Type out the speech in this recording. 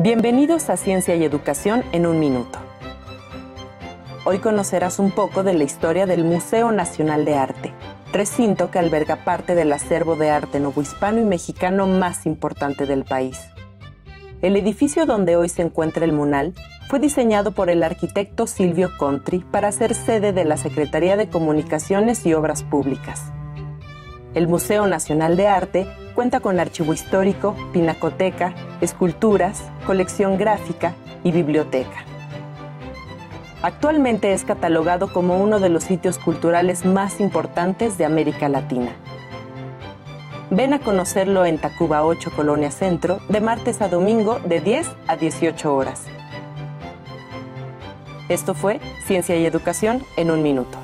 Bienvenidos a Ciencia y Educación en un minuto. Hoy conocerás un poco de la historia del Museo Nacional de Arte, recinto que alberga parte del acervo de arte novohispano y mexicano más importante del país. El edificio donde hoy se encuentra el Munal fue diseñado por el arquitecto Silvio Contri para ser sede de la Secretaría de Comunicaciones y Obras Públicas. El Museo Nacional de Arte cuenta con archivo histórico, pinacoteca, esculturas, colección gráfica y biblioteca. Actualmente es catalogado como uno de los sitios culturales más importantes de América Latina. Ven a conocerlo en Tacuba 8, Colonia Centro, de martes a domingo de 10 a 18 horas. Esto fue Ciencia y Educación en un minuto.